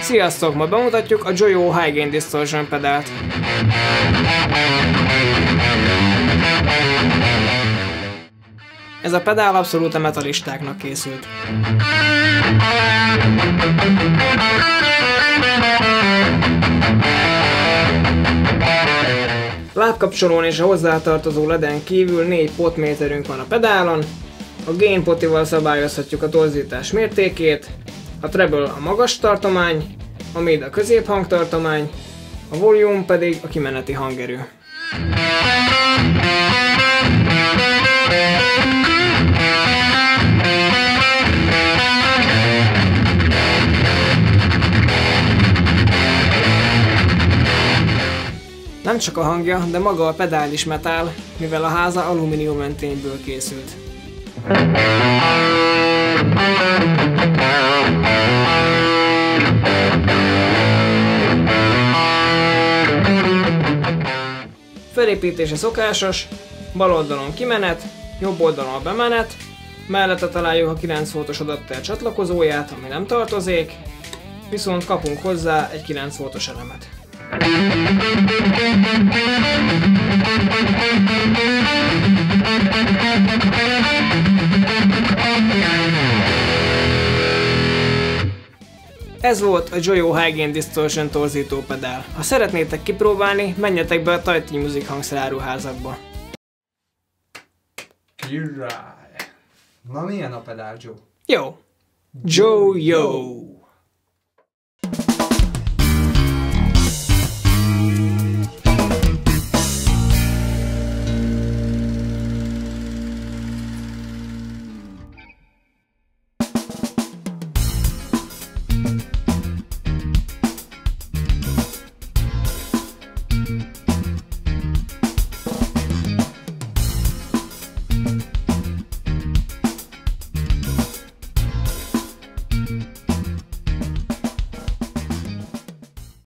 Sziasztok! Ma bemutatjuk a Joyo High Gain Distortion pedált. Ez a pedál abszolút a metalistáknak készült. Lábkapcsolón és a hozzátartozó leden kívül 4 potméterünk van a pedálon, a gain potival szabályozhatjuk a torzítás mértékét, a treble a magas tartomány, a mid a középhangtartomány, a volume pedig a kimeneti hangerő. Nem csak a hangja, de maga a pedál is metál, mivel a háza alumínium mentényből készült. Felépítése szokásos, bal oldalon kimenet, jobb oldalon a bemenet, mellette találjuk a 9 voltos adattel csatlakozóját, ami nem tartozék, viszont kapunk hozzá egy 9 voltos elemet. Ez volt a Joyo High Distortion torzító pedál. Ha szeretnétek kipróbálni, menjetek be a Tajti Music hangszeráruházakba. Na milyen a pedál, Joe? Jó. Joe